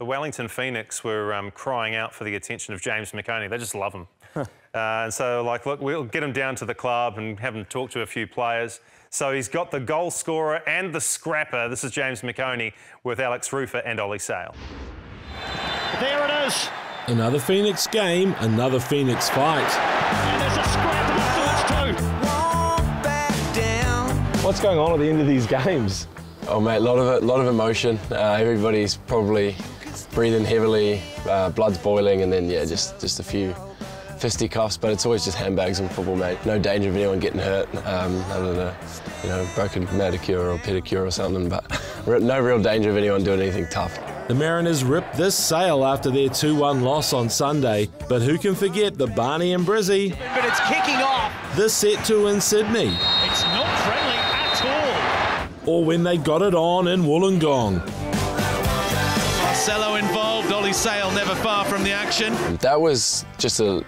The Wellington Phoenix were um, crying out for the attention of James McOnie. They just love him. uh, and so, like, look, we'll get him down to the club and have him talk to a few players. So he's got the goal scorer and the scrapper. This is James McOnie with Alex Rufer and Oli Sail. There it is. Another Phoenix game, another Phoenix fight. And there's a scrapper afterwards too. What's going on at the end of these games? Oh mate, a lot of it, lot of emotion. Uh, everybody's probably breathing heavily, uh, blood's boiling, and then yeah, just just a few fisticuffs. But it's always just handbags in football, mate. No danger of anyone getting hurt, um, other than a you know broken manicure or pedicure or something. But no real danger of anyone doing anything tough. The Mariners ripped this sail after their 2-1 loss on Sunday, but who can forget the Barney and Brizzy? But it's kicking off. This set to in Sydney. It's not friendly at all. Or when they got it on in Wollongong. Marcelo involved, Oli Sail never far from the action. That was just a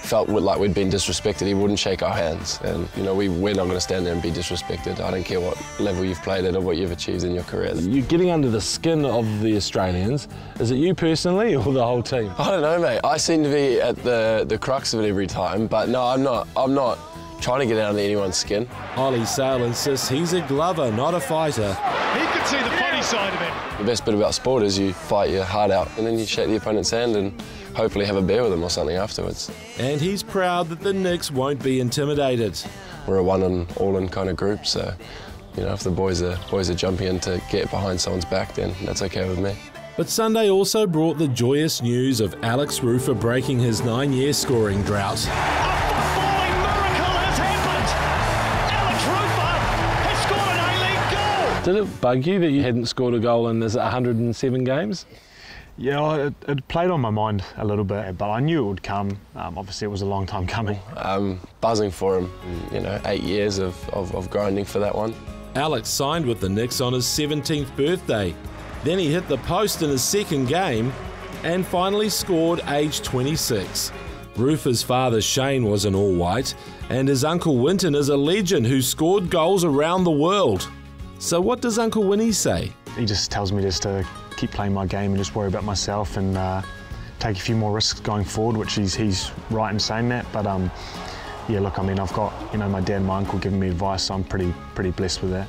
felt like we'd been disrespected. He wouldn't shake our hands, and you know we we're not going to stand there and be disrespected. I don't care what level you've played at or what you've achieved in your career. You're getting under the skin of the Australians. Is it you personally or the whole team? I don't know, mate. I seem to be at the the crux of it every time, but no, I'm not. I'm not trying to get under anyone's skin. Oli Sail insists he's a glover, not a fighter. He could see the funny side of it. The best bit about sport is you fight your heart out, and then you shake the opponent's hand and hopefully have a beer with them or something afterwards. And he's proud that the Nix won't be intimidated. We're a one and all in kind of group, so you know if the boys are boys are jumping in to get behind someone's back, then that's okay with me. But Sunday also brought the joyous news of Alex Rufer breaking his nine-year scoring drought. Did it bug you that you hadn't scored a goal in this 107 games? Yeah, it, it, played on my mind a little bit, but I knew it would come. Um, obviously, it was a long time coming. I'm buzzing for him. You know, eight years of, of, of grinding for that one. Alex signed with the Nix on his 17th birthday. Then he hit the post in his second game and finally scored age 26. Rufer's father Shane was an all white, and his uncle Winton is a legend who scored goals around the world. So, what does Uncle Winnie say? He just tells me just to keep playing my game and just worry about myself and uh, take a few more risks going forward, which he's, he's right in saying that. But um, yeah, look, I mean, I've got you know my dad and my uncle giving me advice, so I'm pretty pretty blessed with that.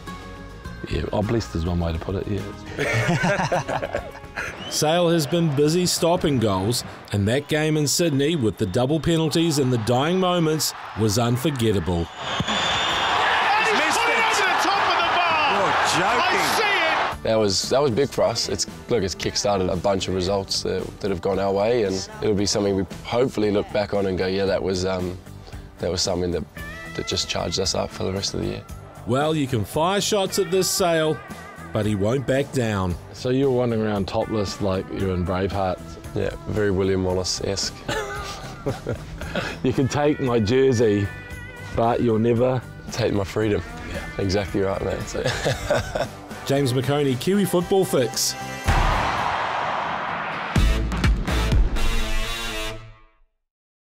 Yeah, oh, blessed is one way to put it. Yeah. Sail has been busy stopping goals, and that game in Sydney with the double penalties and the dying moments was unforgettable. And he's put it over the top of the bar. You're joking. I see it. That was that was big for us. It's look, it's kick-started a bunch of results that, that have gone our way, and it'll be something we hopefully look back on and go, yeah, that was um, that was something that that just charged us up for the rest of the year. Well, you can fire shots at this Sail, but he won't back down. So you were wandering around topless like you're in Braveheart. Yeah, very William Wallace-esque. You can take my jersey, but you'll never. Take my freedom. Exactly right, mate. So James McOnie, Kiwi Football Fix.